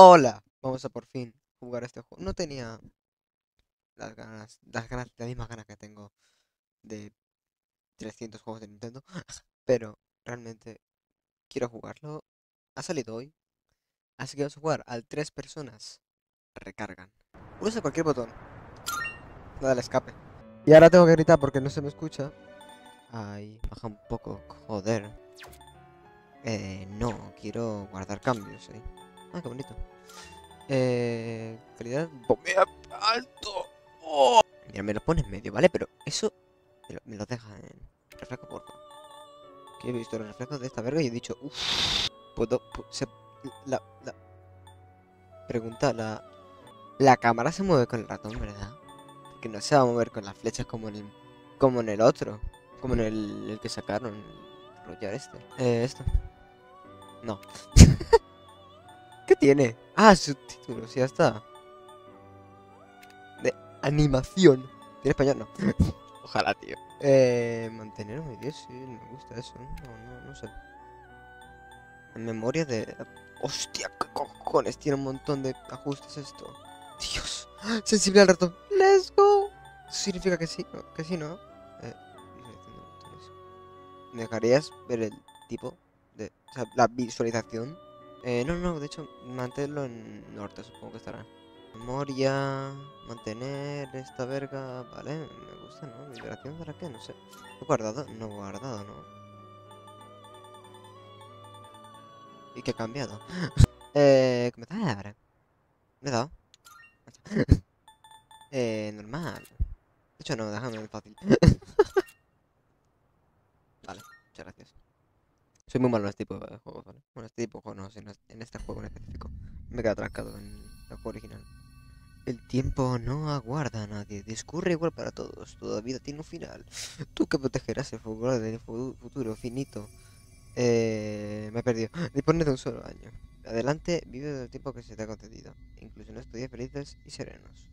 Hola, vamos a por fin jugar este juego. No tenía las ganas, las ganas, las mismas ganas que tengo de 300 juegos de Nintendo, pero realmente quiero jugarlo. Ha salido hoy, así que vamos a jugar al tres personas. Recargan. Usa cualquier botón. Nada al escape. Y ahora tengo que gritar porque no se me escucha. Ay, baja un poco, joder. Eh, no, quiero guardar cambios, eh. Ah, qué bonito. Eh, calidad. ¡Bombea alto! ¡Oh! Mira, me lo pone en medio, ¿vale? Pero eso me lo, deja en reflejo, por favor. Que he visto los reflejos de esta verga y he dicho, uff, puedo. la, la. Pregunta, la. La cámara se mueve con el ratón, ¿verdad? Que no se va a mover con las flechas como en el. Como en el otro. Como en el, el que sacaron. El rollar este. Eh, esto. No. ¿Qué tiene? Ah, subtítulos, ya está. De animación. ¿Tiene español? No. Ojalá, tío. Eh, mantener un vídeo, sí, me gusta eso. No, no, no sé. En memoria de... Hostia, qué cojones, tiene un montón de ajustes esto. Dios. Sensible al ratón. Let's go. Significa que sí, ¿no? Que sí, ¿no? Eh. ¿Me dejarías ver el tipo de... O sea, la visualización? Eh, no, no, de hecho, mantenerlo en norte, supongo que estará. Memoria, mantener esta verga, vale, me gusta, ¿no? Migración, ¿para qué? No sé. ¿He guardado? No guardado, ¿no? ¿Y qué ha cambiado? eh, comenzar. ¿Me he dado? eh, normal. De hecho, no, déjame fácil. vale, muchas gracias. Soy muy malo en este tipo de juegos, ¿vale? Bueno, este tipo de juegos no, sino en este juego en específico. Me queda atrancado en el juego original. El tiempo no aguarda a nadie, discurre igual para todos, toda vida tiene un final. Tú que protegerás el futuro del fu- futuro finito. Eh, me he perdido. Dispone de un solo año. Adelante, vive del tiempo que se te ha concedido, incluso en estos días felices y serenos.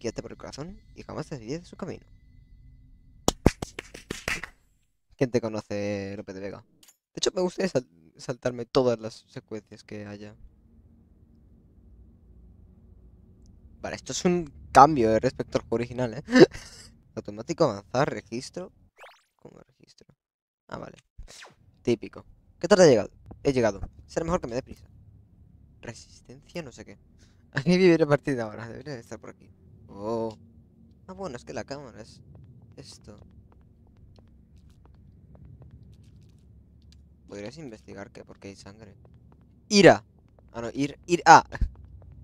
Guíate por el corazón y jamás te desvíes de su camino. ¿Quién te conoce, López de Vega? De hecho, me gustaría sal- saltarme todas las secuencias que haya. Vale, esto es un cambio respecto al juego original, ¿eh? Automático avanzar, registro. ¿Cómo registro? Ah, vale. Típico. ¿Qué tal he llegado? He llegado. Será mejor que me dé prisa. Resistencia, no sé qué. Aquí vivir a partir de ahora. Debería de estar por aquí. Oh. Ah, bueno, es que la cámara es esto. ¿Podrías investigar qué? Porque hay sangre. Ira. Ah, no, ir, ir, ah.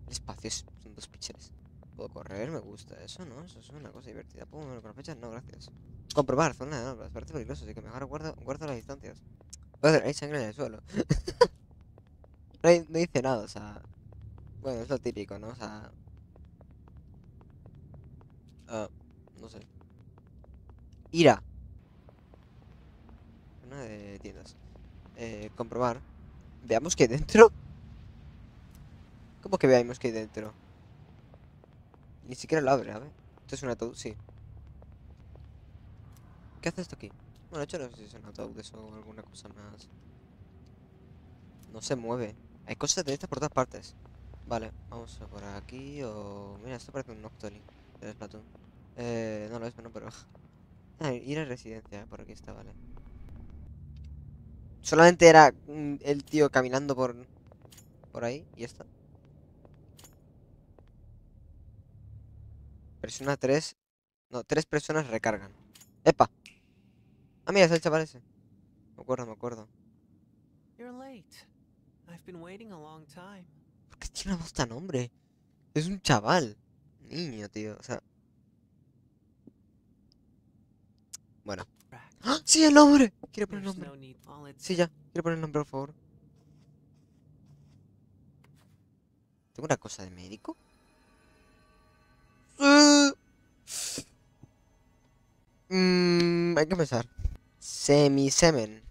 El espacio es- son dos píxeles. Puedo correr, me gusta eso, ¿no? Eso es una cosa divertida. ¿Puedo las flechas? No, gracias. Comprobar, zona de obras, parece peligroso, así que mejor guarda, guarda las distancias. Joder, hay sangre en el suelo. no, no dice nada, o sea... Bueno, es lo típico, ¿no? O sea... ah, no sé. Ira. Una de tiendas. Eh, comprobar. Veamos qué hay dentro. ¿Cómo que veamos qué hay dentro? Ni siquiera lo abre, a ver. Esto es un ataúd, sí. ¿Qué hace esto aquí? Bueno, hecho no sé si es un ataúd eso o alguna cosa más. No se mueve. Hay cosas de estas por todas partes. Vale, vamos a por aquí o... Mira, esto parece un Noctoli de Splatoon. Eh, no lo es, no, pero... Ah, ir a residencia, por aquí está, vale. Solamente era mm, el tío caminando por... Por ahí, y ya está. Persona 3... No, tres personas recargan. ¡Epa! Ah, mira, es el chaval ese. Me acuerdo, me acuerdo. You're late. I've been waiting a long time. ¿Por qué tiene una voz tan hombre? Es un chaval. Niño, tío. O sea... Bueno. ¡Ah! ¡Sí, el nombre! Quiero poner el nombre. Sí, ya. Quiero poner el nombre, por favor. ¿Tengo una cosa de médico? Sí. Mm, hay que pensar. Semisemen.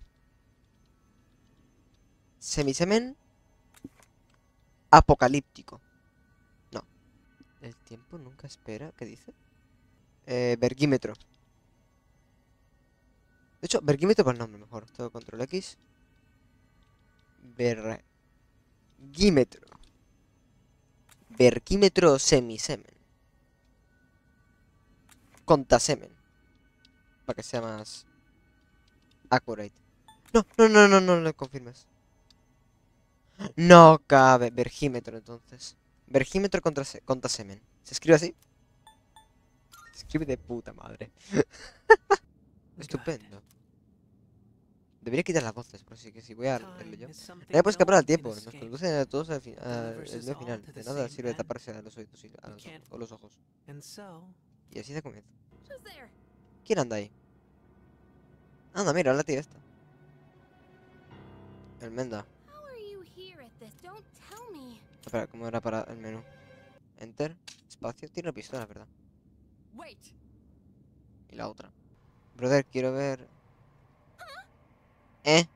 Semisemen apocalíptico. No. El tiempo nunca espera. ¿Qué dice? Eh, vergímetro. De hecho, vergímetro por el nombre mejor. Todo control X. Vergímetro. verquímetro semisemen. Contasemen. Para que sea más accurate. No, no, no, no, no lo confirmes. No cabe. Vergímetro, entonces. Vergímetro contra, se- contasemen. ¿Se escribe así? Se escribe de puta madre. Estupendo. Debería quitar las voces, por así que si voy a leerlo yo. Nadie puede escapar al tiempo, nos conducen a todos al fin- final. De nada sirve taparse a los oídos y a We los, can't- o los ojos. Y así. Who's there? ¿Quién anda ahí? Anda, mira, la tía esta. El Menda. How are you here at this? Don't tell me. Espera, ¿cómo era para el menú? Enter, espacio, tiene una pistola, ¿verdad? Y la otra. Brother, quiero ver... ¿Eh?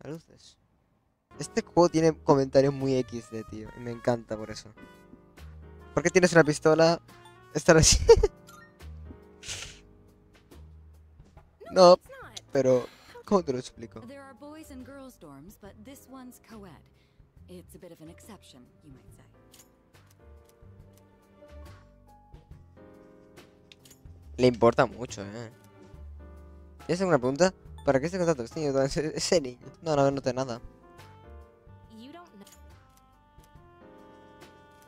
Las luces. Este juego tiene comentarios muy XD, tío. Y me encanta por eso. ¿Por qué tienes una pistola? Estar así. No, pero... ¿Cómo te lo explico? Le importa mucho, eh. ¿Tienes alguna pregunta? ¿Para qué este contacto extraño con ese, niño? No, no, no te nada.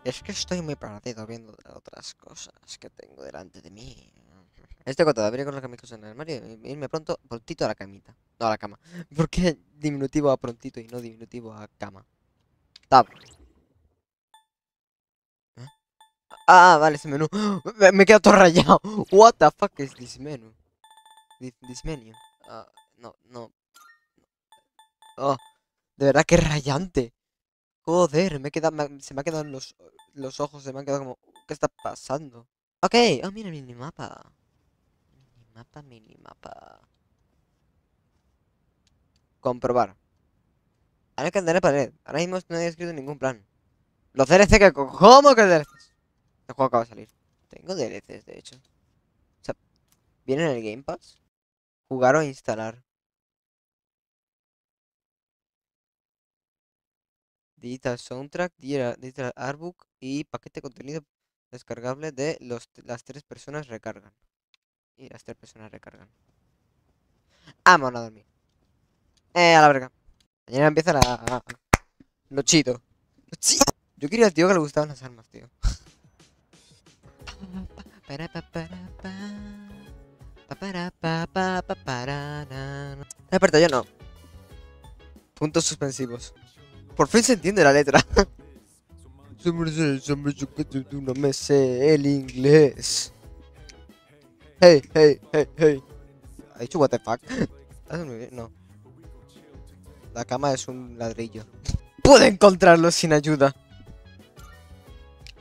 Es que estoy muy perdido viendo otras cosas que tengo delante de mí. Este contador debería colocar mis cosas en el armario y irme pronto, prontito a la camita. No a la cama. ¿Por qué diminutivo a prontito y no diminutivo a cama? Tab. ¿Eh? Ah, vale, ese menú. Me, me quedo todo rayado. What the fuck is this menu? This, this menu. Ah, no, no. Oh, de verdad que rayante. Joder, me he quedado, se me han quedado los, los ojos, se me han quedado como, ¿qué está pasando? Ok, oh mira, minimapa. Minimapa, minimapa. Comprobar. Ahora que andar en pared. Ahora mismo no he escrito ningún plan. Los DLC que... ¿Cómo que DLCs? El juego acaba de salir. Tengo DLCs, de hecho. O sea, ¿vienen en el Game Pass? Jugar o instalar. Digital Soundtrack, Digital Artbook y paquete de contenido descargable de los, las tres personas recargan. Y las tres personas recargan. Vamos a dormir. Eh, a la verga. Mañana empieza la... Lo. Yo quería al tío que le gustaban las armas, tío. Espera, yo no. Puntos suspensivos. Por fin se entiende la letra. No me sé el inglés. Hey, hey, hey, hey. ¿Ha dicho what the fuck? ¿Estás muy bien? No. La cama es un ladrillo. Puedo encontrarlo sin ayuda.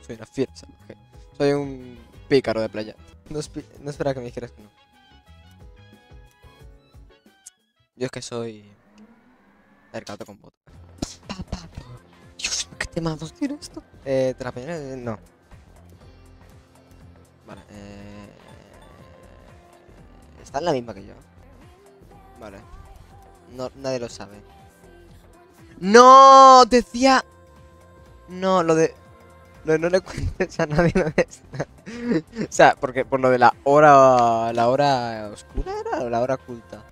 Soy una fiera salvaje. Soy un pícaro de playa. No, no esperaba que me dijeras que no. Yo es que soy... Gato con bota. Dios, qué temados tiene esto. Eh, ¿te la primera? Eh, no. Vale, eh... Está en la misma que yo. Vale. No, nadie lo sabe. ¡No! Decía... No, lo de... Lo de no le cuentes a nadie lo de esta. o sea, porque por lo de la hora... La hora oscura era o la hora oculta.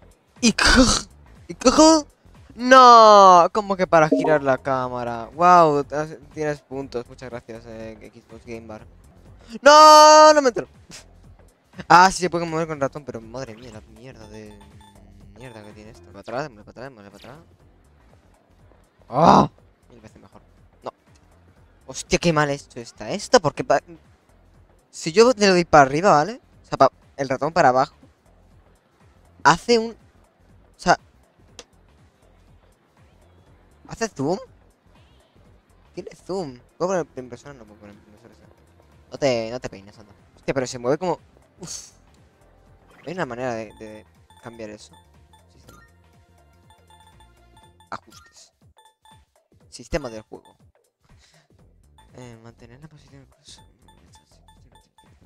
Y... co- Y... cojo- No, como que para girar la cámara. Wow, tienes puntos. Muchas gracias, eh, Xbox Game Bar. No, no me entero. Ah, sí se puede mover con ratón, pero madre mía, la mierda de mierda que tiene esto. Para atrás, para atrás, para atrás. ¡Ah! Mil veces mejor. No. Hostia, qué mal hecho está esto, porque pa- si yo le doy para arriba, ¿vale? O sea, pa- el ratón para abajo. Hace un... ¿Hace zoom? Tiene zoom. ¿Puedo poner en persona? No puedo poner en persona. No te, no te peines, anda. Hostia, pero se mueve como... Uf. Hay una manera de, de cambiar eso. Sistema. Ajustes. Sistema del juego. Eh, mantener la posición. pues,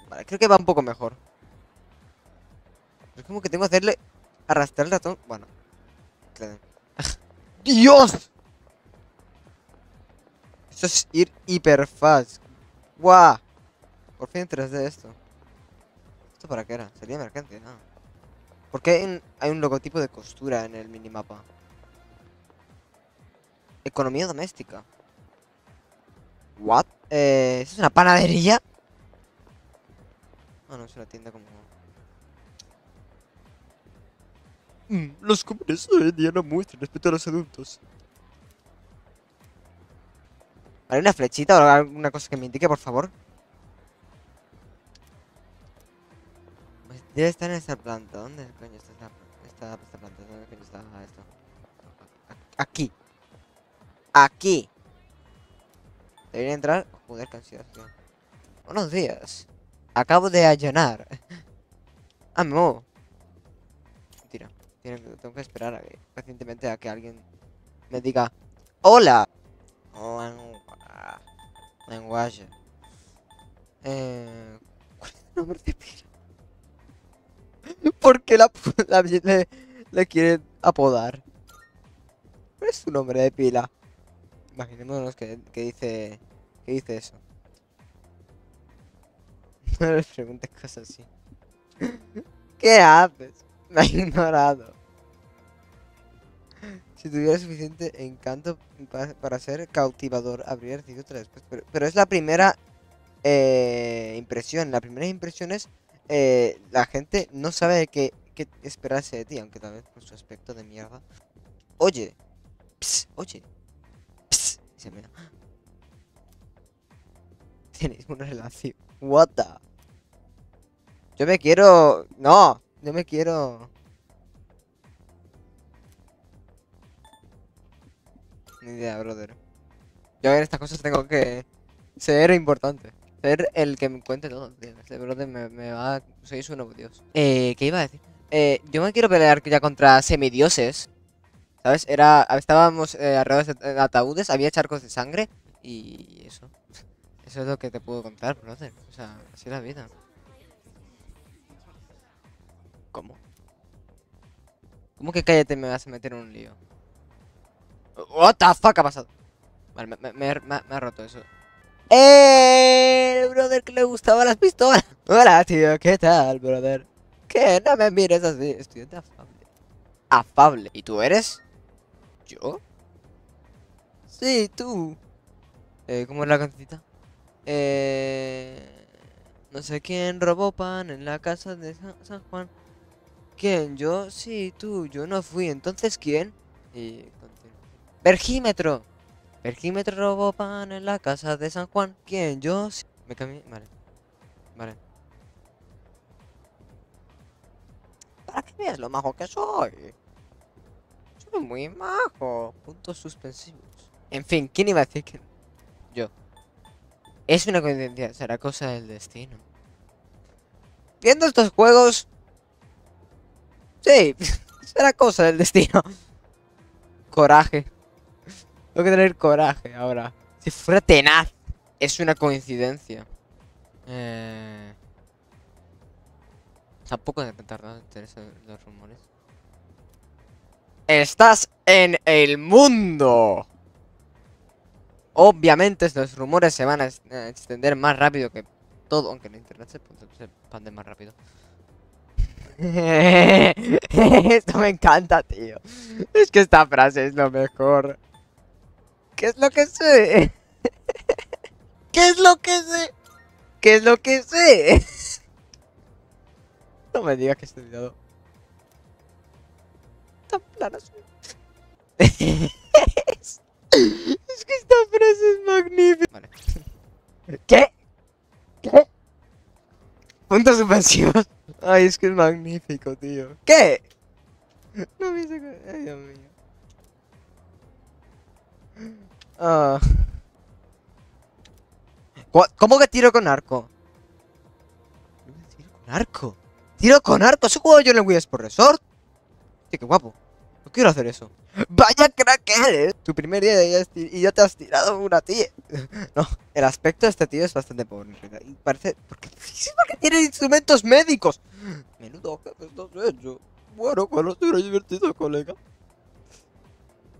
Vale, creo que va un poco mejor. Es como que tengo que hacerle arrastrar el ratón. Bueno. ¡Dios! Esto es ir hiper fast. ¡Guau! Por fin en 3D esto. ¿Esto para qué era? Sería emergencia, ¿no? ¿Por qué hay un, logotipo de costura en el minimapa? Economía doméstica. ¿What? Eh, ¿Eso es una panadería? Ah, no, es una tienda como... Mm, los jóvenes hoy en día no muestran respeto a los adultos. ¿Hay una flechita o alguna cosa que me indique, por favor? Pues debe estar en esta planta. ¿Dónde coño está esta, esta, esta planta? ¿Dónde coño está esto? A- Aquí. Aquí. Debería entrar. Joder, tío. Buenos días. Acabo de allanar. Ah, me muevo. Mentira. Tengo que esperar a pacientemente a que alguien me diga ¡Hola! Lengua- Lenguaje. Eh, ¿Cuál es el nombre de pila? ¿Por qué la, la le, le quieren apodar? ¿Cuál es su nombre de pila? Imaginémonos que, que dice. que dice eso. No les preguntes cosas así. ¿Qué haces? Me ha ignorado. Si tuviera suficiente encanto pa- para ser cautivador, habría recibido otra después. Pero, pero es la primera eh, impresión. La primera impresión es eh, la gente no sabe qué, qué esperarse de ti, aunque tal vez por su aspecto de mierda. Oye, ps, oye, ps, y se me Tenéis una relación. What the? Yo me quiero. No, yo me quiero. Ni idea, brother. Yo en estas cosas tengo que ser importante. Ser el que me cuente todo, tío. Este brother me, me va... Soy su nuevo dios. Eh, ¿qué iba a decir? Eh, yo me quiero pelear ya contra semidioses. ¿Sabes? Era... Estábamos eh, alrededor de ataúdes, había charcos de sangre y eso. Eso es lo que te puedo contar, brother. O sea, así es la vida. ¿Cómo? ¿Cómo que cállate me vas a meter en un lío? What the fuck ha pasado? Vale, me, me- me- me ha- roto eso. El brother que le gustaban las pistolas. Hola, tío, ¿qué tal, brother? ¿Qué? No me mires así. Estudiante afable. Afable. ¿Y tú eres? ¿Yo? Sí, tú. Eh, ¿cómo es la cancioncita? Eh... No sé quién robó pan en la casa de San, Juan. ¿Quién? ¿Yo? Sí, tú. Yo no fui. ¿Entonces quién? Y. Vergímetro. Vergímetro robó pan en la casa de San Juan. ¿Quién? Yo. Sí. Me cambié. Vale. Vale. Para que veas lo majo que soy. Soy muy majo. Puntos suspensivos. En fin, ¿quién iba a decir que yo? Es una coincidencia, será cosa del destino. Viendo estos juegos. Sí, será cosa del destino. Coraje. Tengo que tener coraje ahora. Si fuera tenaz, es una coincidencia. Eh... Tampoco me tardado en los rumores. Estás en el mundo. Obviamente estos rumores se van a extender más rápido que todo, aunque en internet se, pu- se expande más rápido. Esto me encanta, tío. Es que esta frase es lo mejor. ¿Qué es lo que sé? ¿Qué es lo que sé? ¿Qué es lo que sé? No me digas que he estudiado. Tan plana es que esta frase es magnífica. Vale. ¿Qué? ¿Qué? Puntos suspensivos. Ay, es que es magnífico, tío. ¿Qué? No me Ay, Dios mío. Ah. ¿Cómo que tiro con arco? ¿Tiro con arco? ¡Tiro con arco! ¿Eso juego yo en el Wii Sport Resort? Tío, qué guapo. No quiero hacer eso. ¡Vaya crack eres! Tu primer día ti- y ya te has tirado una tía. No, el aspecto de este tío es bastante pobre. Y parece... Porque, sí, porque tiene instrumentos médicos. Menudo jefe estás hecho. Bueno, bueno, será divertido, colega.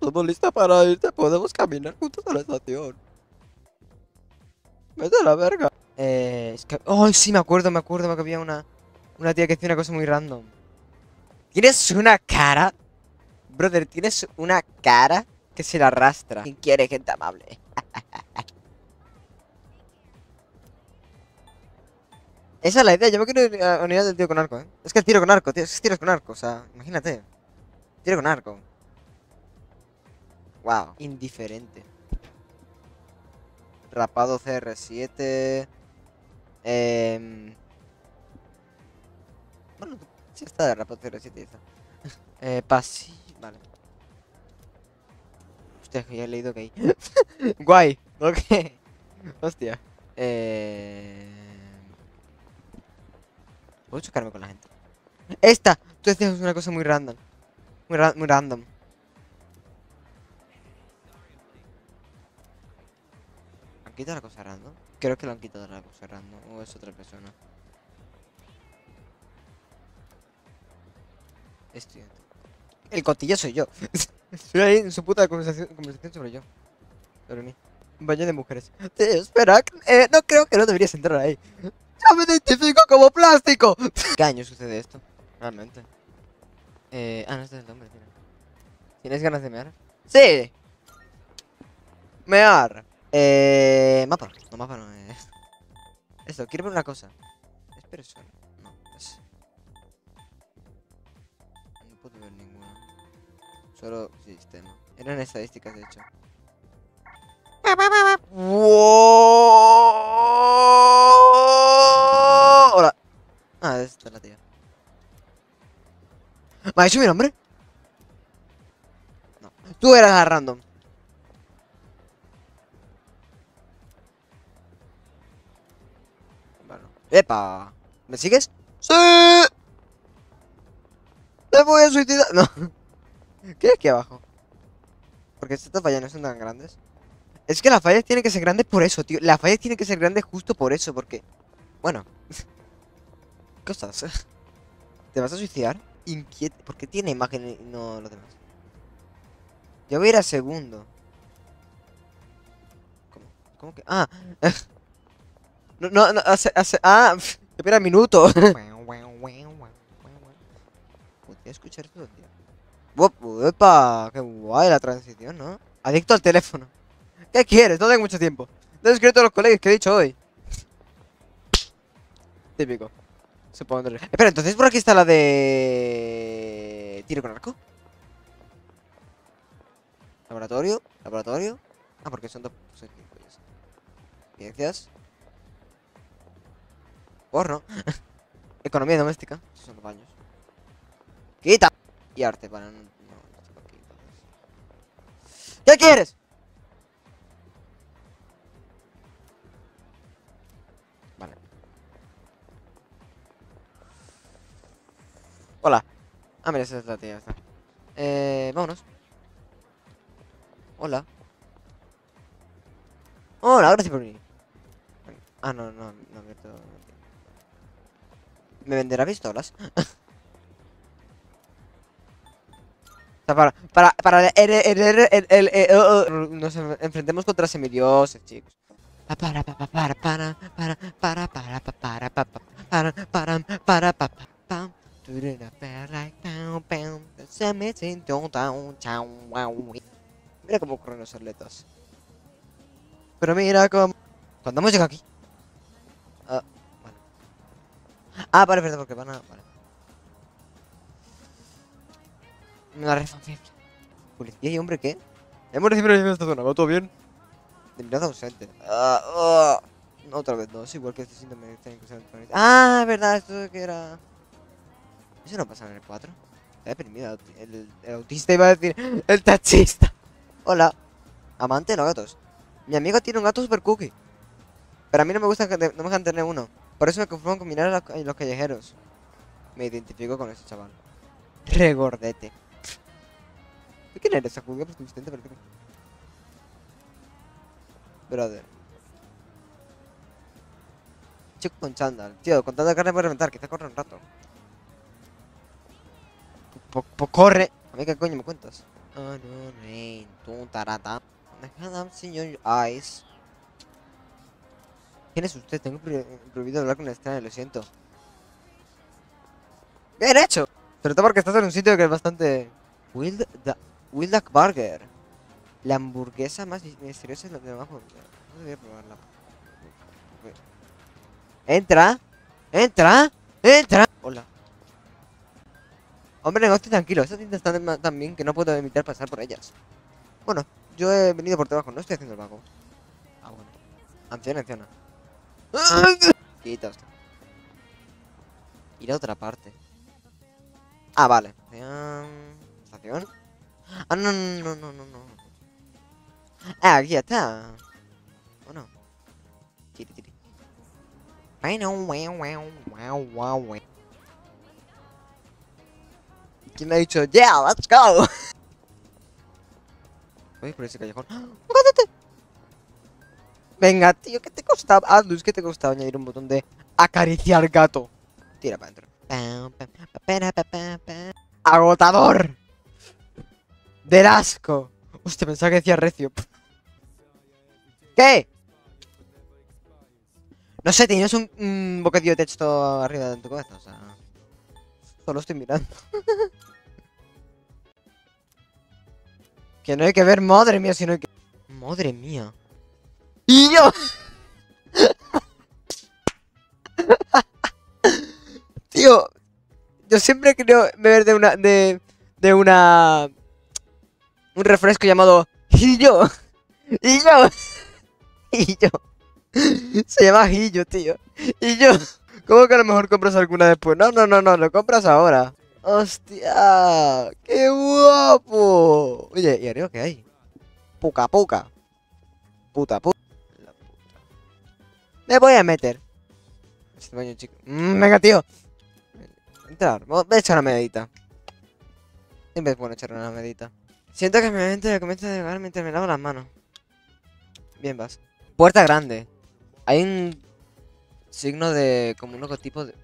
¿Todo lista para irte? Podemos caminar juntos a la estación. Vete a la verga. Eh. ¡Ay, sí, me acuerdo, me acuerdo que había una... Una tía que hacía una cosa muy random. Tienes una cara... Brother, tienes una cara que se la arrastra. ¿Quién quiere gente amable? Esa es la idea, yo me quiero ir a unidad del tiro con arco, ¿eh? Es que el tiro con arco, tío, es que tiros con arco, o sea, imagínate. Tiro con arco. Wow, indiferente. Rapado CR7. Eh... Bueno, sí está de rapado CR7 ya está. eh, pasi... Vale. Hostia, que ya he leído que hay. Guay, ok. Hostia. Eh... Puedo chocarme con la gente. Esta, tú decías una cosa muy random. Muy, ra- muy random. ¿Han quitado la cosa random? Creo que lo han quitado la cosa random. O es otra persona. Estudiante. El cotillo soy yo. Estoy ahí en su puta conversación, conversación sobre yo. Sobre mí. Un baño de mujeres. Espera. eh, no creo que no deberías entrar ahí. ¡Ya me identifico como plástico! ¿Qué año sucede esto? Realmente. Eh, ah, no, este es el nombre, mira. ¿Tienes ganas de mear? ¡Sí! Mear. Eh, mapa. No, mapa no es. Esto, quiero ver una cosa. ¿Es persona? No, es. No puedo ver ninguna. Solo sistema. Eran estadísticas, de hecho. Hola. Ah, esta es la tía. ¿Me ha dicho mi nombre? No. Tú eras la random. ¡Epa! ¿Me sigues? ¡Sí! ¡Me voy a suicidar! No. ¿Qué hay aquí abajo? Porque estas fallas no son tan grandes. Es que las fallas tienen que ser grandes por eso, tío. Las fallas tienen que ser grandes justo por eso, porque... Bueno. Cosas. ¿Te vas a suicidar? Inquiet... ¿Por qué tiene imagen y no lo demás? Yo voy a ir a segundo. ¿Cómo? ¿Cómo que? Ah. No, no, no, hace, hace, ah, espera minuto. Podría escuchar todo el día. Epa, qué guay la transición, ¿no? Adicto al teléfono. ¿Qué quieres? No tengo mucho tiempo. No he escrito a los colegas que he dicho hoy. Típico. Supongo. Espera, entonces por aquí está la de... Tiro con arco. Laboratorio, laboratorio. Ah, porque son dos... Ciencias. Porno. Economía doméstica. Esos son los baños. Quita. Y arte, para no... no, aquí. ¿Qué quieres? Vale. Hola. Ah, mira, esa es la tía, ya está. Eh, vámonos. Hola. Hola, gracias por venir. Ah, no, no, no, abierto. ¿Me venderá pistolas? para, para, para oh, oh, nos en- enfrentemos contra semidioses, chicos. Pa, Para, para, para, para, para, para, para, pa, para, pa, pa, para, para, para, pa, pa, pam. Turura, perra, pam, pam, se me sintió tan, chau, guau. Mira cómo corren los atletas. Pero mira cómo... Cuando hemos llegado aquí... Ah, vale. Ah, vale, verdad, porque van a... Vale. Una refa Policía y hombre, ¿qué? Hemos recibido en esta zona, ¿va todo bien? De mirada ausente. Ah, ah. Otra vez no, es igual que este síntoma que tienen que usar el. Ah, es verdad, esto que era... Eso no pasa en el 4. Está deprimido, el, el, el autista iba a decir, el taxista. Hola. Amante de los gatos. Mi amigo tiene un gato super cookie. Pero a mí no me gusta que no me dejan tener uno. Por eso me conformo con mirar a los, callejeros. Me identifico con ese chaval. Regordete. ¿De quién eres? Acudió por tu asistente, pero creo. Brother. Chico con chándal. Tío, con tanta carne puede reventar. Quizá corre un rato. Po- po- corre. A mí qué coño me cuentas. Oh no, rain. Tum, tarata. I have seen your eyes. ¿Quién es usted? Tengo pro- prohibido hablar con extraño, lo siento. ¡Bien hecho! Sobre todo porque estás en un sitio que es bastante... Wild, da- Wildak Burger. La hamburguesa más mis- misteriosa es la de abajo. No debería probarla. ¡Entra! ¡Entra! ¡Entra! Hola. Hombre, negocio tranquilo. Estas tiendas están tan bien que no puedo evitar pasar por ellas. Bueno, yo he venido por debajo. No estoy haciendo el vago. Ah, bueno. Anciana, anciana. Quita usted. Ir a otra parte. Ah, vale. Estación. Ah, no, no, no, no, no. Ah, aquí está. ¿O no? Tiri, tiri. Bueno. ¿Quién ha dicho? Yeah, let's go. Voy por ese callejón. ¡Ah! Venga, tío, ¿qué te costaba? Ah, Luz, ¿qué te costaba añadir un botón de acariciar gato? Tira para adentro. Agotador. Del asco. Hostia, pensaba que decía recio. ¿Qué? No sé, tienes un, un de texto arriba de tu cabeza, o sea... Solo estoy mirando. que no hay que ver, madre mía, si no hay que... Madre mía. ¡Y yo! Tío, yo siempre creo beber de una... de... de una... un refresco llamado... ¡Y yo! ¡Y yo! ¡Y yo! Se llama Gillo, tío. Y yo, ¿cómo que a lo mejor compras alguna después? No, no, no, no, lo compras ahora. ¡Hostia! ¡Qué guapo! Oye, ¿y arriba qué hay? Puca, puca. Puta, puta. Me voy a meter. Este baño, chico. Mm, venga, tío. Entrar. Voy a echar una medita. Siempre es bueno echar una medita. Siento que mi mente comienza a llegar mientras me lavo las manos. Bien, vas. Puerta grande. Hay un signo de. como un logotipo de.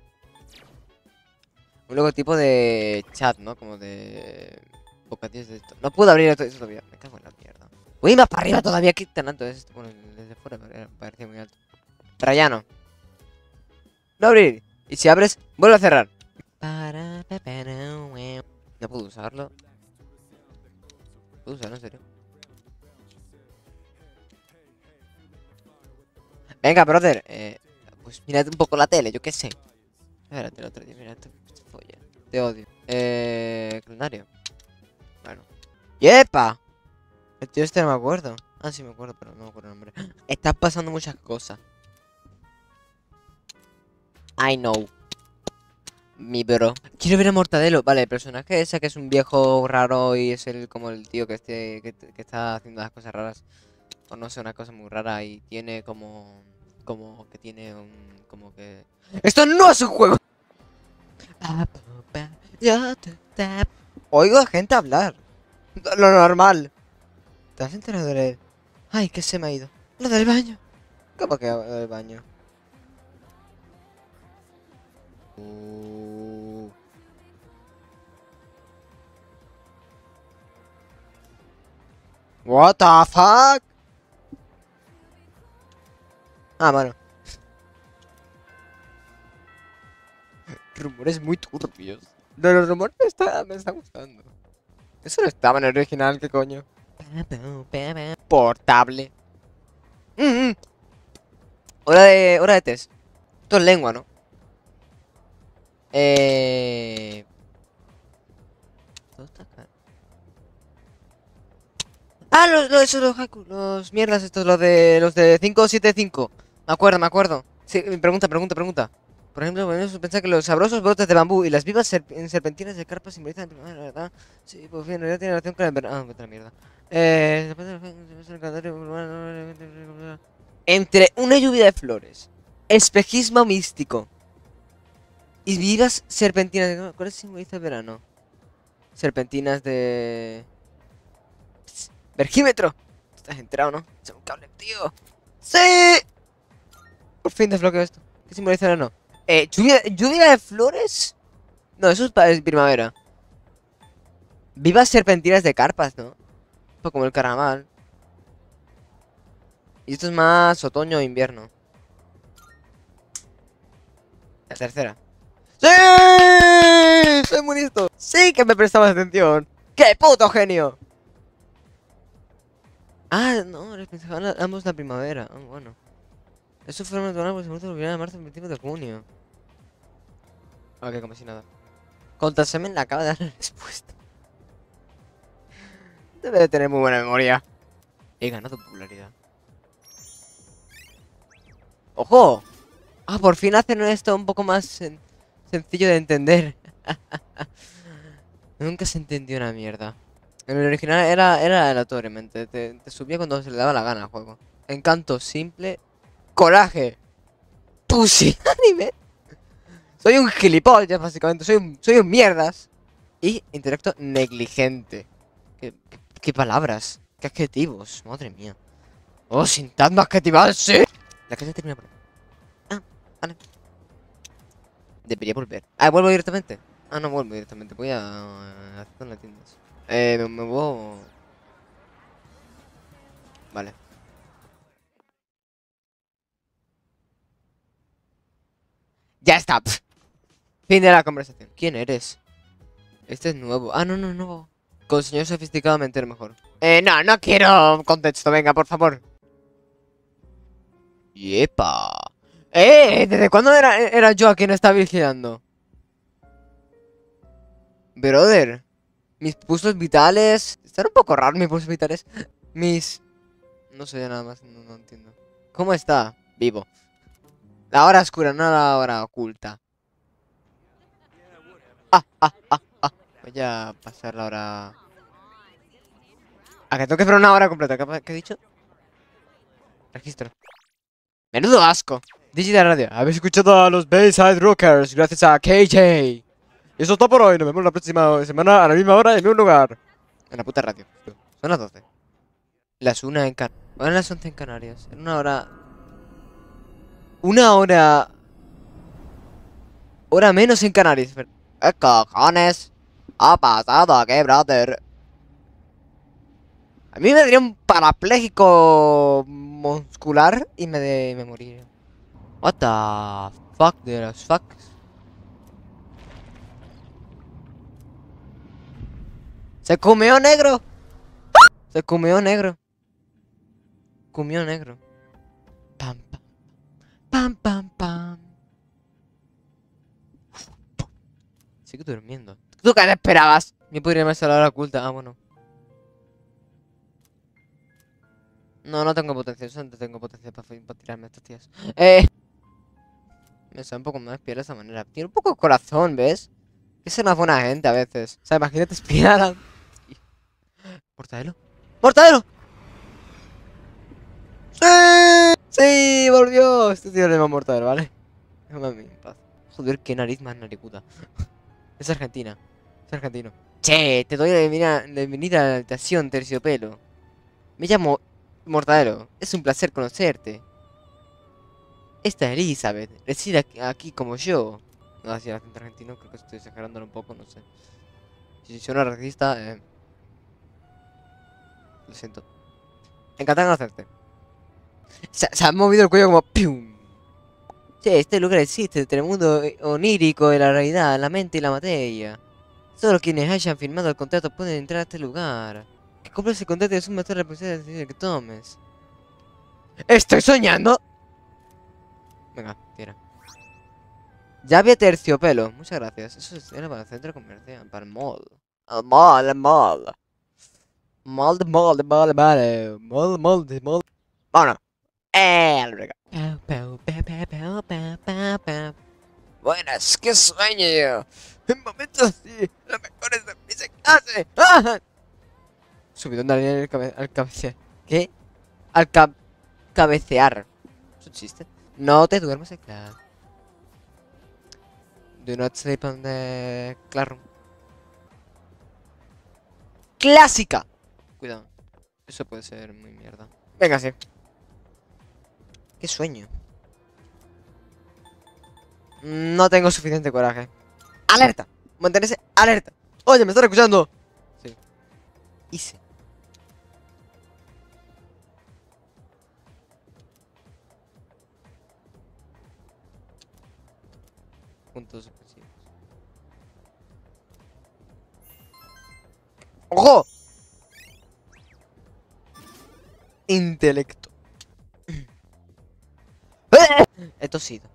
Un logotipo de chat, ¿no? Como de. Bocadillos de esto. No puedo abrir esto, todavía. Me cago en la mierda. Uy, más para arriba todavía. ¿Qué tan alto? Bueno, desde fuera pare- parecía muy alto. Rayano. No abrir. Y si abres, vuelve a cerrar. No puedo usarlo. ¿Puedo usarlo en serio? Venga, brother. Eh, pues mírate un poco la tele, yo qué sé. Espérate, el otro día, mira, folla. Te odio. Eh, calendario. Bueno. ¡Yepa! El tío este no me acuerdo. Ah, sí me acuerdo, pero no me acuerdo el nombre. Están pasando muchas cosas. I know. Mi bro. Quiero ver a Mortadelo. Vale, el personaje ese que es un viejo raro y es el como el tío que, este, que, que está haciendo las cosas raras. O no sé, una cosa muy rara y tiene como... Como que tiene un... Como que... ¡Esto no es un juego! Oigo a gente hablar. Lo normal. ¿Te has enterado de él? Ay, que se me ha ido. Lo del baño. ¿Cómo que lo del baño? What the fuck? Ah, bueno. Rumores muy turbios. De los rumores me está, me está gustando. Eso no estaba en el original, ¿qué coño? Portable. Mm, mm. Hora de. Hora de test. Esto es lengua, ¿no? Eh. Ah, los, los, esos, los los mierdas estos, los de los de 575. Me acuerdo, me acuerdo. Sí, pregunta, pregunta, pregunta. Por ejemplo, podemos que los sabrosos brotes de bambú y las vivas serp- serpentinas de carpa simbolizan la ¿verdad? Sí, pues bien, en realidad tiene relación con el verano. Ah, vete a la mierda. Eh, entre una lluvia de flores, espejismo místico y vivas serpentinas. de- ¿Cuál simboliza el verano? Serpentinas de. Vergímetro. ¿Estás enterado, no? Es un cable, tío. ¡Sí! Por fin desbloqueo esto. ¿Qué simboliza el verano? Eh, ¿lluvia, de flores? No, eso es, es primavera. Vivas serpentinas de carpas, ¿no? Poco como el carnaval. Y esto es más otoño o invierno. tercera. ¡Sí! ¡Soy muy listo! ¡Sí que me prestabas atención! ¡Qué puto genio! Ah, no, les pensaba ambos la primavera. Ah, bueno. Eso fue natural porque se muestra el de marzo el 21 de junio. Ok, como si nada. Contra Semen le acaba de dar la respuesta. Debe de tener muy buena memoria. He ganado popularidad. ¡Ojo! Ah, por fin hacen esto un poco más sen- sencillo de entender. Nunca se entendió una mierda. En el original era, era aleatoriamente. Te, subía cuando se le daba la gana al juego. Encanto simple. Coraje. Pussy anime. Soy un gilipollas, básicamente. Soy un, soy un mierdas. Y intelecto negligente. ¿Qué, qué, palabras? ¿Qué adjetivos? Madre mía. Oh, sintagma adjetival, sí. La casa termina por ahí. Ah, vale. Debería volver. Ah, vuelvo directamente. Ah, no vuelvo directamente. Voy a hacer las tiendas. Eh, me, muevo. Vale. Ya está. Fin de la conversación. ¿Quién eres? Este es nuevo. Ah, no, no, no. Con señor sofisticado me entero mejor. Eh, no, no quiero contexto. Venga, por favor. ¡Yepa! ¡Eh! ¿Desde cuándo era, yo a quien estaba vigilando? Brother. Mis pulsos vitales. Están un poco raros mis pulsos vitales. Mis. No sé nada más, no, entiendo. ¿Cómo está? Vivo. La hora oscura, no la hora oculta. Ah, ah, ah, ah. Voy a pasar la hora. ¿A que tengo que esperar una hora completa? ¿Qué, ha- qué he dicho? Registro. Menudo asco. Digital Radio. Habéis escuchado a los Bayside Rockers gracias a KJ. Eso es todo por hoy. Nos vemos la próxima semana a la misma hora en mismo lugar. En la puta radio. Son las 12. Las 1 en Canarias. Van las 11 en Canarias. En una hora. Una hora. Hora menos en Canarias. ¿Qué cojones? Ha pasado aquí, brother. A mí me daría un parapléjico muscular y me, de, me moriría. What the fuck de los fucks? Se comió negro. Se comió negro. Comió negro. Pam pam. Pam pam pam. Sigo durmiendo. ¿Tú qué te esperabas? Yo podría irme a la hora oculta. Ah, bueno. No, no tengo potencia. Yo no tengo potencia para, tirarme a estos tíos. Eh. Me sale un poco más espiar de esa manera. Tiene un poco de corazón, ¿ves? Que es una buena gente a veces. O sea, imagínate espiar. ¿Mortadelo? ¡Mortadelo! ¡Sí! ¡Sí! ¡Volvió! Este tío le llama Mortadelo, ¿vale? Déjame en paz. Joder, qué nariz más naricuda. Es argentina. Es argentino. Che, te doy la bienvenida, la bienvenida a la habitación, terciopelo. Me llamo Mortadelo. Es un placer conocerte. Esta es Elizabeth. Reside aquí, como yo. No, así el acento argentino, creo que estoy exagerándolo un poco, no sé. Si soy una racista, eh... Lo siento. Encantado de conocerte. Se, se ha movido el cuello como ¡pium! Sí, este lugar existe entre el mundo eh, onírico y la realidad, la mente y la materia. Solo quienes hayan firmado el contrato pueden entrar a este lugar. Que compres el contrato es un maestro responsable de la decisión que tomes. ¡Estoy soñando! Venga, tira. Llave terciopelo. Muchas gracias. Eso es- era para el centro comercial, para el mall. El mall, el mall. Mall, mall, de mall, mall. Mall, mall, de mall. Vámonos. Eh, al rega. Pau, pau, pau, pau, pau, pau, pau, pau. Buenas, qué sueño. En momentos así, los mejores de mis clase. ¡Ah! Subidón de adrenalina al, cabe al cabecear. ¿Qué? Al cab cabecear. ¿Es un chiste? No te duermas en clase. Do not sleep on the classroom. ¡Clásica! Cuidado. Eso puede ser muy mierda. Venga, sí. ¡Qué sueño! No tengo suficiente coraje. ¡Alerta! Mantenerse alerta. Oye, ¿me están escuchando? Sí. Hice. Puntos suspensivos. ¡Ojo! Intelecto. He tosido.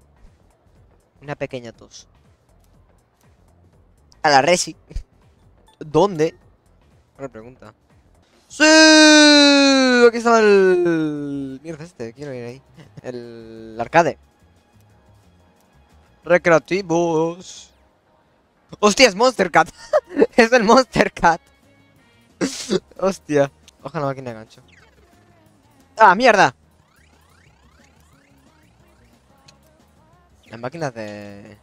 Una pequeña tos. A la Resi. ¿Dónde? Buena pregunta. ¡Sí! Aquí estaba el... Mierda este, quiero ir ahí. El arcade. Recreativos. ¡Hostia, es Monster Cat! es el Monster Cat. Hostia. Ojalá máquina de gancho. ¡Ah, mierda! Las máquinas de...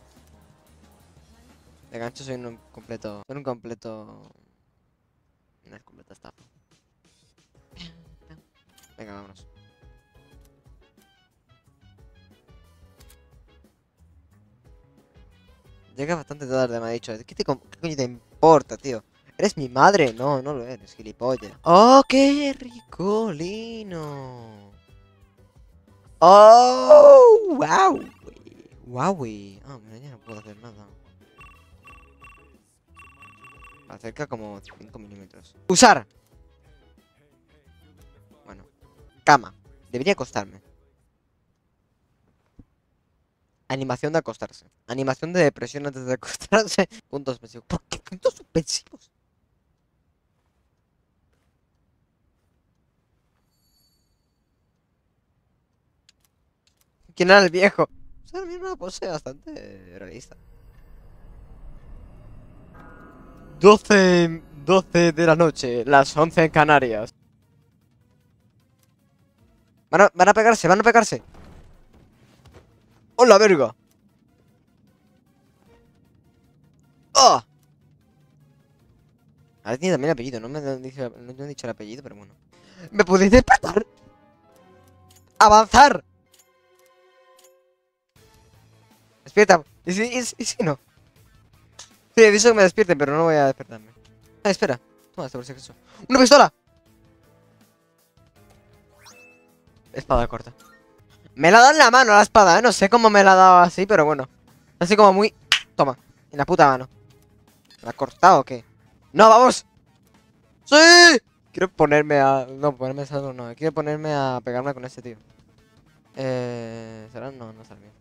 De gancho son un completo... Son un completo... Es completa estafa. Venga, vámonos. Llega bastante tarde, me ha dicho. ¿Qué, te, coño te importa, tío? ¿Eres mi madre? No, no lo eres, gilipollas. ¡Oh, qué ricolino! ¡Oh! ¡Wow! ¡Wow! Ah, mira, ya no puedo hacer nada. Acerca como 5 milímetros. ¡Usar! Bueno. Cama. Debería acostarme. Animación de acostarse. Animación de depresión antes de acostarse. Puntos suspensivos. ¿Por qué puntos suspensivos? ¿Quién era el viejo? O sea, una pose bastante realista. 12, 12 de la noche, las 11 en Canarias. Van a, van a pegarse, van a pegarse. ¡Hola, verga! ¡Ah! Ahora tiene también apellido, no me han dicho, el apellido, pero bueno. ¿Me podéis despertar? ¡Avanzar! Despierta. ¿Y si, y no? Sí, he dicho que me despierten, pero no voy a despertarme. Ah, espera. Toma esto por. ¡Una pistola! Espada corta. Me la ha dado en la mano la espada, ¿eh? No sé cómo me la ha dado así, pero bueno. Así como muy... Toma. En la puta mano. ¿Me la ha cortado o qué? ¡No, vamos! ¡Sí! Quiero ponerme a... No, ponerme a... No, quiero ponerme a pegarme con este tío. Eh... ¿Será? No, no será bien.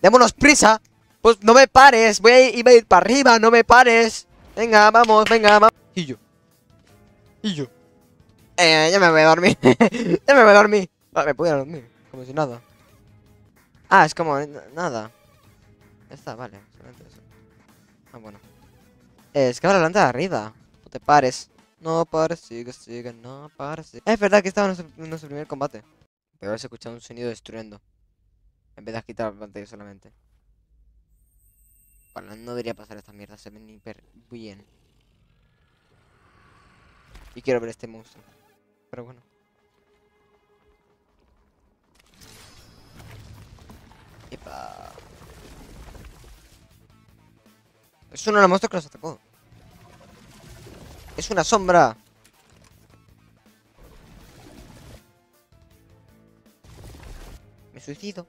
¡Démonos prisa! Pues no me pares, voy a ir, a ir para arriba, no me pares. Venga, vamos, venga, vamos. Y yo. Y yo. Eh, ya me voy a dormir. ya me voy a dormir. Ah, me a dormir, como si nada. Ah, es como nada. Ya está, vale. solamente eso. Ah, bueno. Eh, es que ahora de arriba. No te pares. No pares, sigue, sigue, no pares. sigue. Es verdad que estaba en nuestro, en nuestro primer combate. Pero haberse escuchado un sonido destruyendo. En vez de quitar la pantalla solamente. Bueno, no debería pasar esta mierda, se ven hiper bien. Y quiero ver este monstruo. Pero bueno. Epa. Es uno de los monstruos que nos atacó. Es una sombra. Me suicido.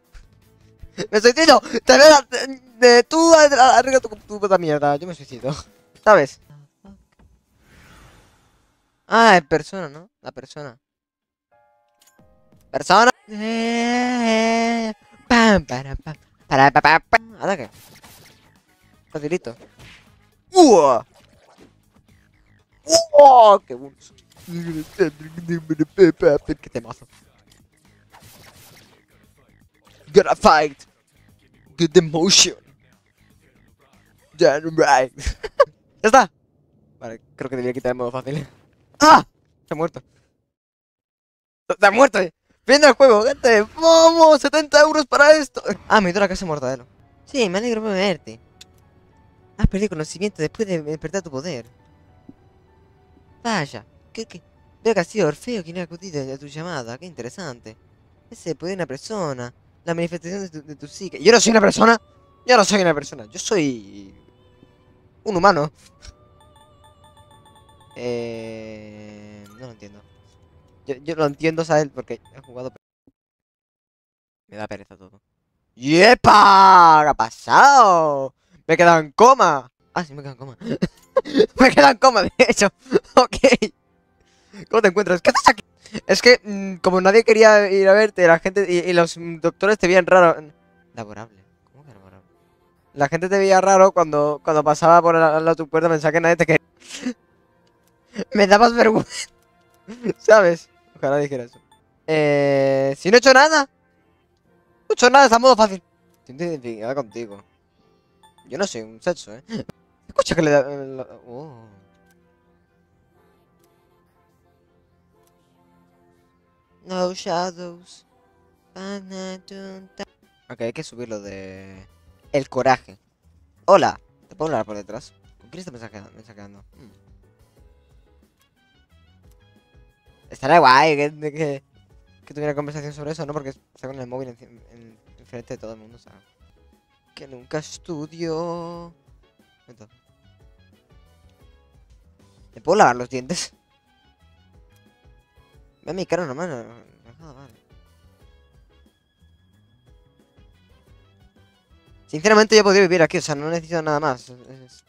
¡Me suicido! ¡Te de- Tú arregla tu puta mierda. Yo me suicido. ¿Sabes? Ah, es persona, ¿no? La persona. Persona. Pam, para, pam, para, pa, pa, pam. Ataque. Facilito. ¡Uah! ¡Uah! ¡Qué bueno! ¡Qué temazo! Gotta fight. Get the motion. Damn right. ya está. Vale, creo que debería quitar el modo fácil. ¡Ah! Ha muerto. Ha muerto. Viendo el juego, gente. ¡Vamos! 70 euros para esto. Ah, me dio la casa de mortadelo. Sí, me alegro de verte. Has perdido conocimiento después de despertar tu poder. Vaya, ¿qué, qué? Veo que ha sido Orfeo quien ha acudido a tu llamada. Qué interesante. Ese poder de una persona. La manifestación de tu, de tu psique. Yo no soy una persona. Yo no soy una persona. Yo soy. Un humano. Eh. No lo entiendo. Yo, lo entiendo, ¿sabes? Porque he jugado. Me da pereza todo. ¡Yepa! ¿Qué ha pasado? Me he quedado en coma. Ah, sí, me he quedado en coma. me he quedado en coma, de hecho. ok. ¿Cómo te encuentras? ¿Qué haces aquí? Es que, mm, como nadie quería ir a verte, la gente y, los doctores te veían raro. Laborable. ¿Cómo que laborable? La gente te veía raro cuando, cuando pasaba por lado de tu puerta, pensaba que nadie te quería. me dabas vergüenza. ¿Sabes? Ojalá dijera eso. Eh, si no he hecho nada. No he hecho nada, está modo fácil. Estoy identificada contigo. Yo no soy un sexo, ¿eh? Escucha que le da... eh, lo- oh. No shadows. Ok, hay que subirlo de... El coraje. Hola. ¿Te puedo hablar por detrás? ¿Con quién está mensajeando? Hmm. Estaría guay que, que, que tuviera conversación sobre eso, ¿no? Porque está con el móvil en, enfrente de todo el mundo, o sea... Que nunca estudio... ¿Me puedo lavar los dientes? Ve mi cara nomás, no, no, no, vale. Sinceramente yo podría vivir aquí, o sea, no necesito nada más. Es,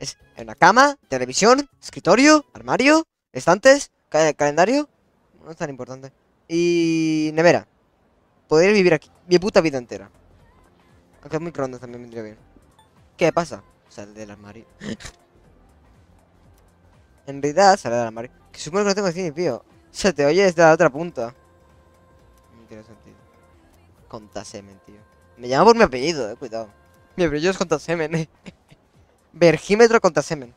es una cama, televisión, escritorio, armario, estantes, calendario. No es tan importante. Y nevera. Podría vivir aquí mi puta vida entera. Aunque microondas también vendría bien. ¿Qué pasa? Sale del armario. en realidad sale del armario. Que supongo que no tengo cine, tío. Se te oye desde la otra punta. No tiene sentido. Contasemen, tío. Me llama por mi apellido, eh, cuidado. Mi apellido es Contasemen, eh. Vergímetro Contasemen.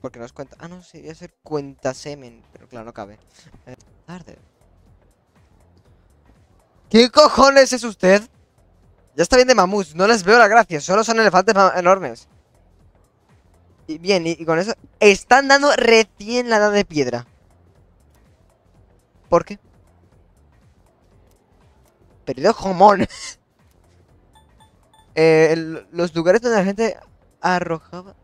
Porque no es cuenta. Ah, no, debe ser Cuentasemen. Pero claro, no cabe. Eh, tarde. ¿Qué cojones es usted? Ya está bien de mamuts, no les veo la gracia, solo son elefantes enormes. Y bien, y, con eso están dando recién la edad de piedra. ¿Por qué? Perdido jomón. eh, los lugares donde la gente arrojaba.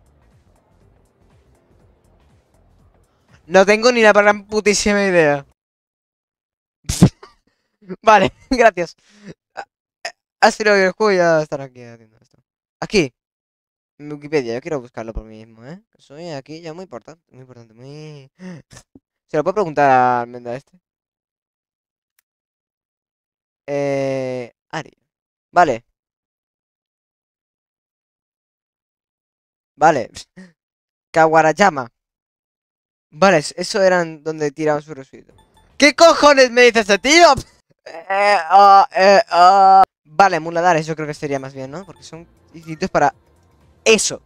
No tengo ni la gran putísima idea. vale, gracias. Ha sido el juego ya estar aquí haciendo esto. Aquí. En Wikipedia, yo quiero buscarlo por mí mismo, ¿eh? Soy aquí ya muy importante, muy importante, muy... ¿Se lo puedo preguntar a Almenda este? Eh... Ari. Vale. Vale. Kawarayama. Vale, es- eso eran donde tiraban su residuo. ¿Qué cojones me dice este tío? Eh, ah, eh, ah. Vale, muladares yo creo que sería más bien, ¿no? Porque son distintos para eso.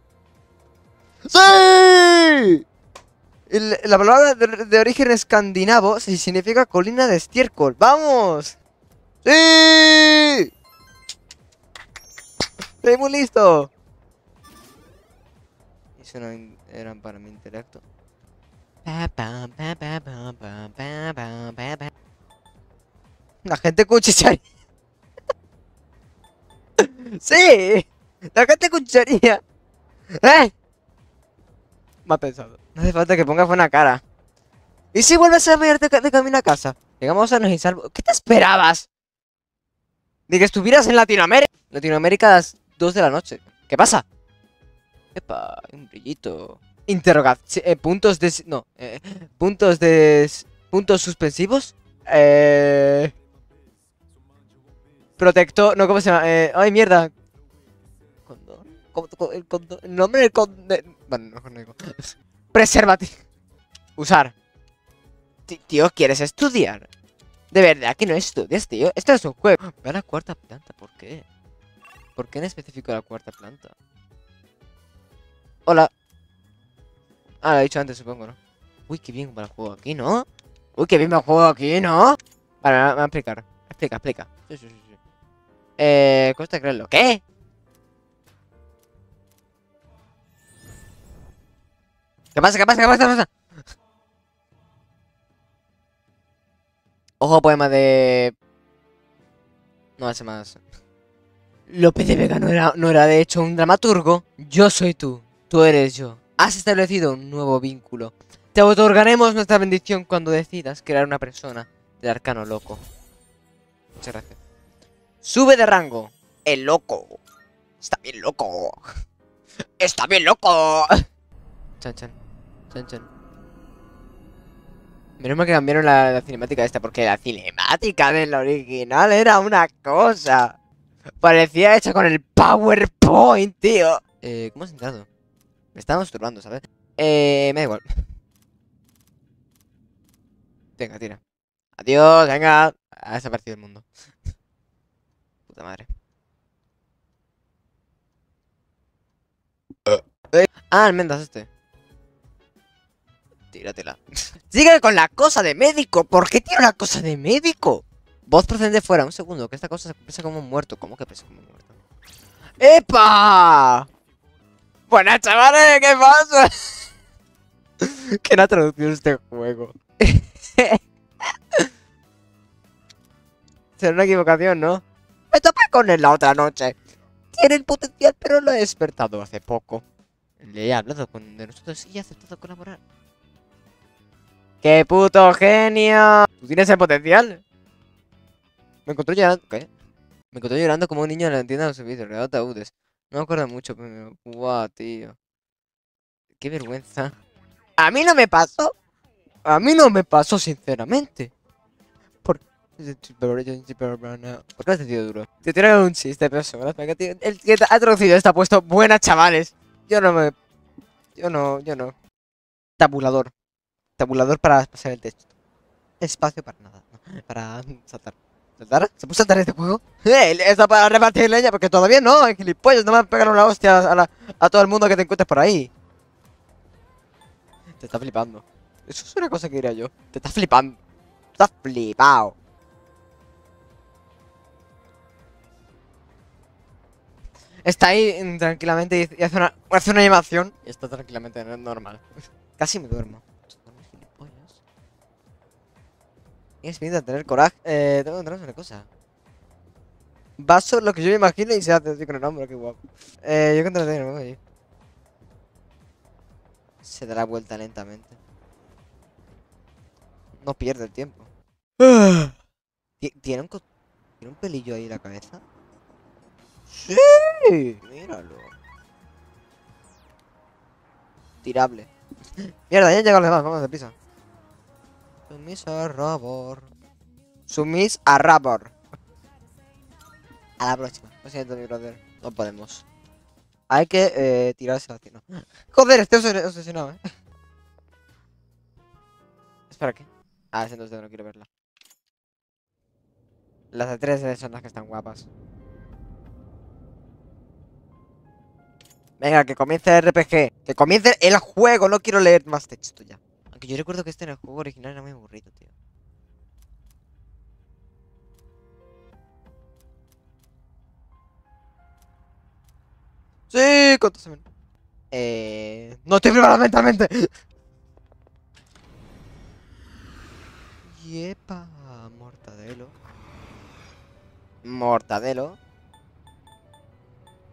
¡Sí! El- la palabra de, de origen escandinavo significa colina de estiércol. ¡Vamos! ¡Sí! ¡Estoy muy listo! Eso no era para mi intelecto. La gente cuchicharía. ¡Sí! La gente cuchicharía. ¡Eh! Mal pensado. No hace falta que pongas buena cara. ¿Y si vuelves a mirarte de, camino a casa? Llegamos a nos salvo. ¿Qué te esperabas? De que estuvieras en Latinoamérica. Latinoamérica a las 2 de la noche. ¿Qué pasa? Epa, un brillito. Interrogación. puntos de. No. eh, puntos de. Puntos suspensivos. Eh. Protector. No, ¿cómo se llama? Eh, ay, mierda. Condón. ¿Cómo- cómo- el, el nombre del condón. Bueno, mejor no digo. Preservativo. Usar. Tío, ¿quieres estudiar? De verdad que no estudias, tío. Esto es un juego. Ve a la cuarta planta, ¿por qué? ¿Por qué en específico la cuarta planta? Hola. Ah, lo he dicho antes, supongo, ¿no? Uy, qué bien va el juego aquí, ¿no? Uy, qué bien va el juego aquí, ¿no? Vale, me va a explicar. Explica, explica. Sí, sí, sí, sí. Eh, cuesta creerlo. ¿Qué? ¿Qué pasa? ¿Qué pasa? ¿Qué pasa? ¿Qué pasa? Ojo, poema de... No hace más. López de Vega no era, no era de hecho un dramaturgo. Yo soy tú, tú eres yo. Has establecido un nuevo vínculo. Te otorgaremos nuestra bendición cuando decidas crear una persona de arcano loco. Muchas gracias. Sube de rango. El loco. Está bien loco. Está bien loco. Chan, chan. Chan, chan. Menos mal que cambiaron la, la cinemática esta, porque la cinemática del original era una cosa. Parecía hecha con el PowerPoint, tío. Eh, ¿cómo has entrado? Me estaba masturbando, ¿sabes? Eh, me da igual. Venga, tira. Adiós, venga. Ha desaparecido el mundo. Puta madre. Eh, Ah, almendras este. Tíratela. Sigue con la cosa de médico. ¿Por qué tiene una cosa de médico? Voz procedente fuera. Un segundo, que esta cosa se pesa como un muerto. ¿Cómo que pesa como un muerto? ¡Epa! Buenas, chavales, ¿qué pasa? ¿Quién ha traducido este juego? Será una equivocación, ¿no? Me topé con él la otra noche. Tiene el potencial, pero lo he despertado hace poco. Le he hablado con de nosotros y ha aceptado colaborar. ¡Qué puto genio! ¿Tú tienes el potencial? Me encontró llorando. Me encontró llorando como un niño en la tienda de los servicios, regalando ataúdes. No me acuerdo mucho, pero. Guau, tío. Qué vergüenza. A mí no me pasó. A mí no me pasó, sinceramente. Por. ¿Por qué has sentido duro? Te tiro un chiste, pero el que ha traducido está puesto buenas chavales. Yo no me. Yo no, yo no. Tabulador. Tabulador para pasar el texto. Espacio para nada. Para saltar. ¿Saltar? ¿Se puede saltar este juego? ¡Eh! Está para repartir leña, porque todavía no, gilipollas. No me van a pegar una hostia a, la- a todo el mundo que te encuentres por ahí. Te está flipando. Eso es una cosa que diría yo. Te está flipando. Estás flipado. Está ahí mm, tranquilamente y hace una, hace una animación. Y está tranquilamente no- normal. Casi me duermo. Es pinta tener coraje. Eh, tengo que entrar una cosa. Vaso, lo que yo me imagino y se hace así con el hombro, qué guapo. Eh, yo contra voy allí. Se dará vuelta lentamente. No pierde el tiempo. Ti- ¿Tiene un, co- ¿Tiene un pelillo ahí en la cabeza? ¡Sí! Míralo. Tirable. Mierda, ya han llegado los demás, vamos deprisa. Sumis a Rabor. Sumis a Rabor. A la próxima. Lo siento, mi brother. No podemos. Hay que eh, tirarse la. Joder, estoy obses- obsesionado, eh. Espera, ¿qué? Ah, ese entonces no quiero verla. Las de tres son las que están guapas. Venga, que comience el RPG. Que comience el juego. No quiero leer más texto ya. Aunque yo recuerdo que este en el juego original era muy aburrido, tío. Sí, ¿cuánto se ven? Eh... No estoy preparado mentalmente. Yepa, mortadelo. Mortadelo.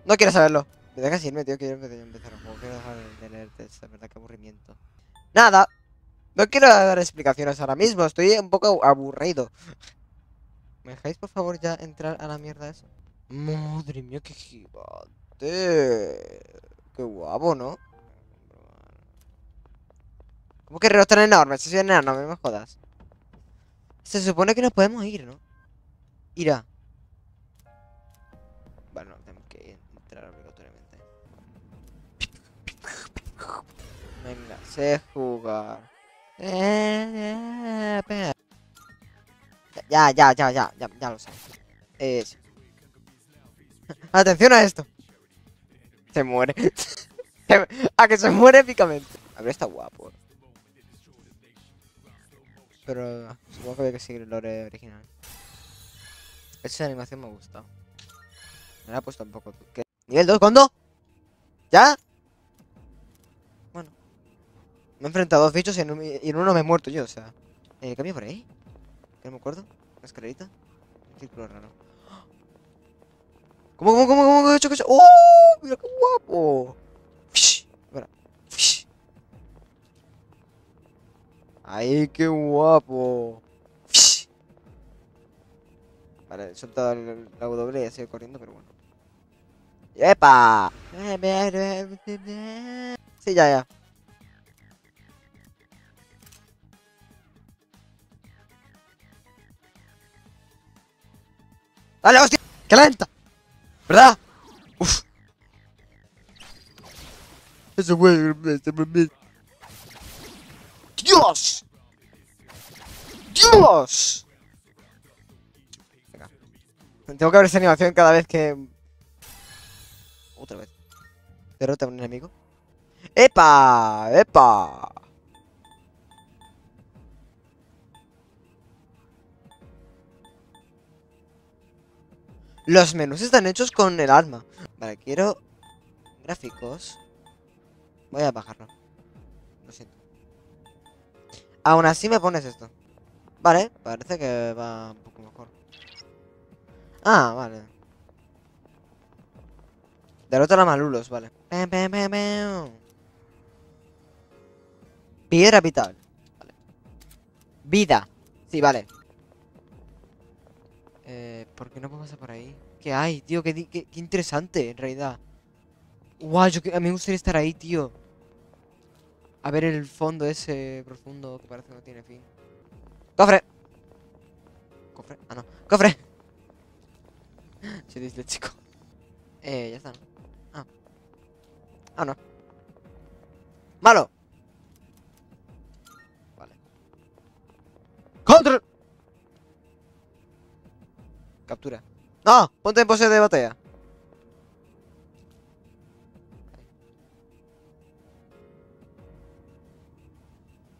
No quiero saberlo. Me dejas irme, tío. Quiero empe- empezar el juego. Quiero dejar de leer texto, verdad, qué aburrimiento. Nada. No quiero dar explicaciones ahora mismo. Estoy un poco aburrido. ¿Me dejáis, por favor, ya entrar a la mierda eso? Madre mía, qué gigante. Qué guapo, ¿no? ¿Cómo que reloj tan enorme? Si soy enano, no me jodas. Se supone que nos podemos ir, ¿no? Irá. Bueno, tenemos que entrar obligatoriamente. Venga, sé jugar. Ya, ya, ya, ya, ya, ya lo. Eh, sí. Atención a esto. Se muere. A que se muere épicamente. A ver, está guapo. Pero supongo que hay que seguir el lore original. Esa animación me ha gustado. Me la ha puesto un poco. ¿Qué? ¿Nivel 2? ¿Cuándo? ¿Ya? Me he enfrentado a dos bichos y en, un- y en uno me he muerto yo, o sea. Eh, ¿Cambio por ahí? ¿Que no me acuerdo? ¿Una escalerita? Un círculo raro. ¿Cómo, cómo, cómo, cómo, qué he hecho, qué he hecho? ¡Oh! ¡Mira qué guapo! Fish. Espera. Fish. ¡Ay, qué guapo! Fish. Vale, he soltado el- la W y seguido corriendo, pero bueno. ¡Epa! Sí, ya, ya. ¡Dale, hostia! ¡Qué lenta! ¿Verdad? Uf. Eso fue... ¡Dios! ¡Dios! Venga. Tengo que abrir esa animación cada vez que... Otra vez. Derrota a un enemigo. ¡Epa! ¡Epa! Los menús están hechos con el arma. Vale, quiero gráficos. Voy a bajarlo. Lo siento. Aún así me pones esto. Vale, parece que va un poco mejor. Ah, vale. Derrota a la Malulos, vale. Piedra vital. Vale. Vida. Sí, vale. Eh, ¿por qué no puedo pasar por ahí? ¿Qué hay, tío? Qué, qué- interesante, en realidad. Guau, que- a mí me gustaría estar ahí, tío. A ver el fondo ese profundo que parece que no tiene fin. ¡Cofre! ¿Cofre? Ah, no. ¡Cofre! Soy disléxico. Eh, ya está. Ah. Ah, no. ¡Malo! Captura. ¡No! Ponte en pose de batalla.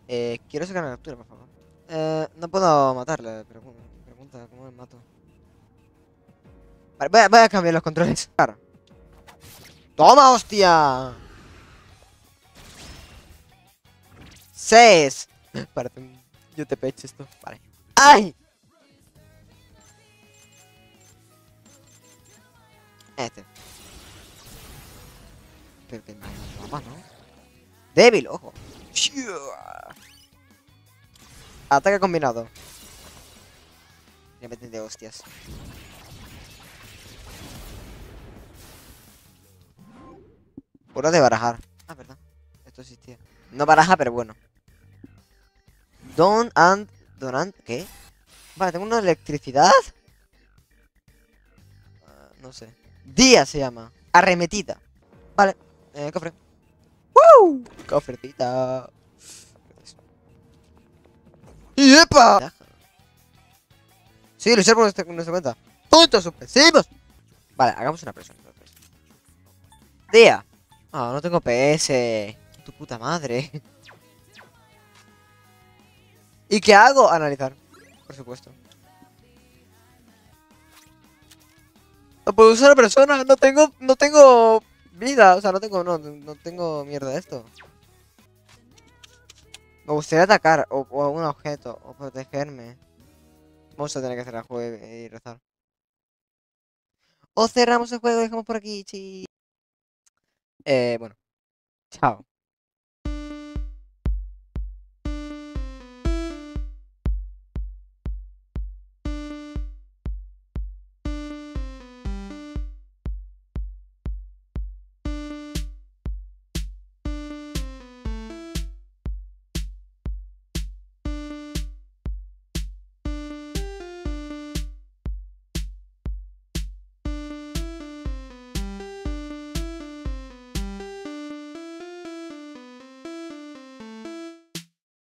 Eh, quiero sacar una captura, por favor. Eh, no puedo matarle, pero pregunta, ¿cómo me mato? Vale, voy a, voy a cambiar los controles. Claro. ¡Toma, hostia! ¡Seis! Parece un... Yo te pecho esto. Vale. ¡Ay! Este. Pero que mapa, ¿no? Débil, ojo. Ataque combinado. Me meten de hostias. Puro de barajar. Ah, verdad. Esto existía. No baraja, pero bueno. Don and... Donant... ¿Qué? Vale, tengo una electricidad. Ah, no sé. Día se llama. Arremetida. Vale. Eh, cofre. ¡Woo! Cofrecita. ¡Yepa! Sí, luchar por nuestra, nuestra cuenta. ¡Puntos suspensivos! Vale, hagamos una presión entonces. Día. Ah, no tengo PS. Tu puta madre. ¿Y qué hago? Analizar. Por supuesto. No puedo usar a persona. No tengo. No tengo vida. O sea, no tengo. No, no tengo mierda de esto. Me gustaría atacar. O, o algún objeto. O protegerme. Vamos a tener que cerrar el juego y, rezar. O cerramos el juego y dejamos por aquí, chi. Eh, bueno. Chao.